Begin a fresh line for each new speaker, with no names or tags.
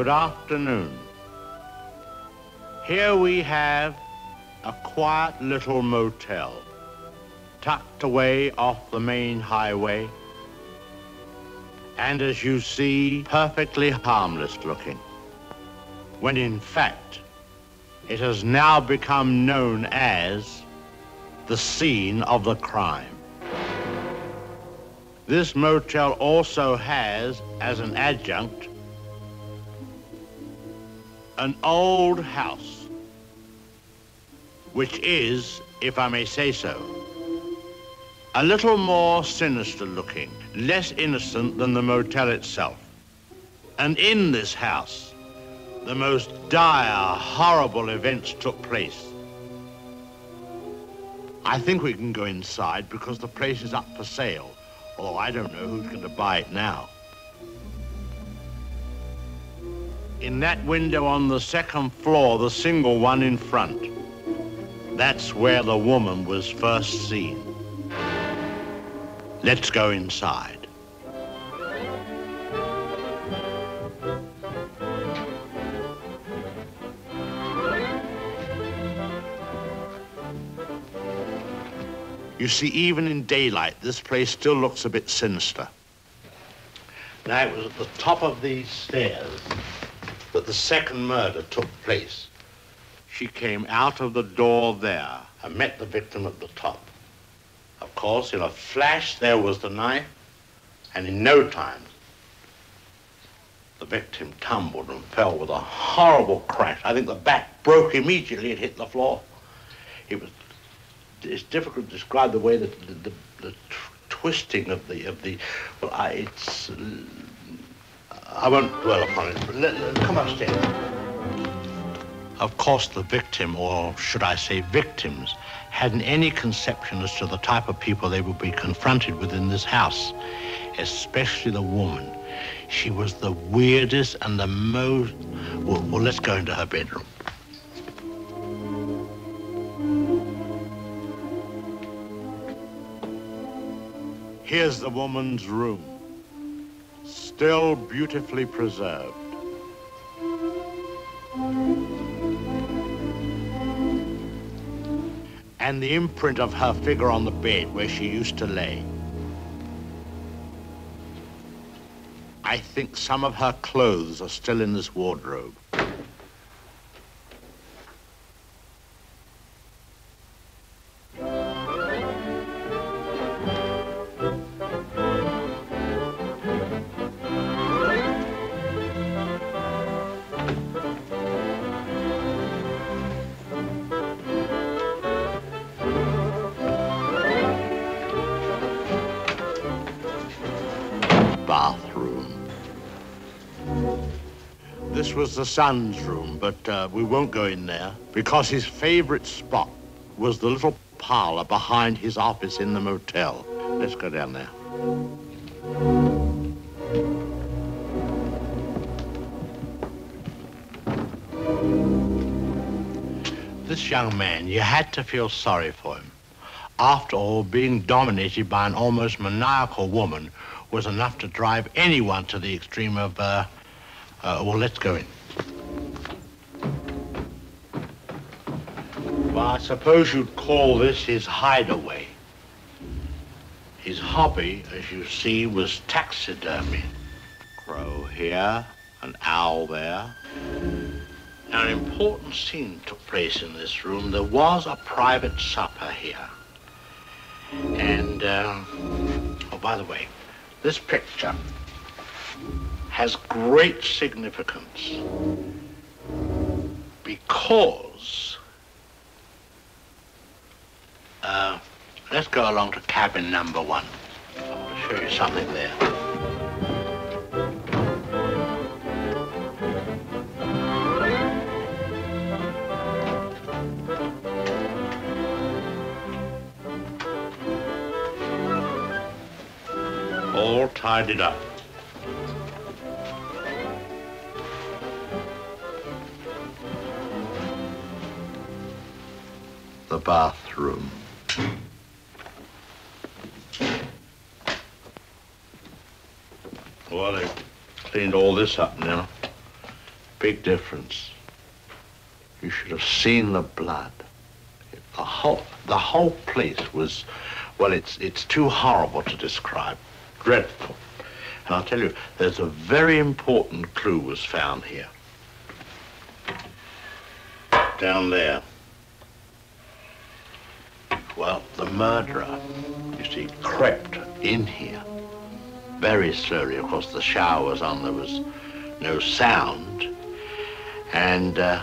Good afternoon. Here we have a quiet little motel tucked away off the main highway and as you see, perfectly harmless looking. When in fact, it has now become known as the scene of the crime. This motel also has, as an adjunct, an old house, which is, if I may say so, a little more sinister looking, less innocent than the motel itself. And in this house, the most dire, horrible events took place. I think we can go inside because the place is up for sale, although I don't know who's going to buy it now. In that window on the second floor, the single one in front, that's where the woman was first seen. Let's go inside. You see, even in daylight, this place still looks a bit sinister. Now, it was at the top of these stairs that the second murder took place. She came out of the door there and met the victim at the top. Of course, in a flash, there was the knife, and in no time, the victim tumbled and fell with a horrible crash. I think the back broke immediately and hit the floor. It was, it's difficult to describe the way that the, the, the twisting of the, of the, well, I, it's, I won't dwell upon it, but let, let, come upstairs. Of course, the victim, or should I say victims, hadn't any conception as to the type of people they would be confronted with in this house, especially the woman. She was the weirdest and the most... Well, well let's go into her bedroom. Here's the woman's room, still beautifully preserved. and the imprint of her figure on the bed where she used to lay. I think some of her clothes are still in this wardrobe. Was the son's room, but uh, we won't go in there because his favorite spot was the little parlor behind his office in the motel. Let's go down there. This young man, you had to feel sorry for him. After all, being dominated by an almost maniacal woman was enough to drive anyone to the extreme of uh, uh, well, let's go in. Well, I suppose you'd call this his hideaway. His hobby, as you see, was taxidermy. Crow here, an owl there. Now, an important scene took place in this room. There was a private supper here. And, uh, oh, by the way, this picture has great significance because uh, let's go along to cabin number one. I want to show you something there. All tidied up. the bathroom. Well, they've cleaned all this up now. Big difference. You should have seen the blood. The whole, the whole place was, well, it's, it's too horrible to describe. Dreadful. And I'll tell you, there's a very important clue was found here. Down there. Well, the murderer, you see, crept in here very slowly. Of course, the shower was on, there was no sound. And uh,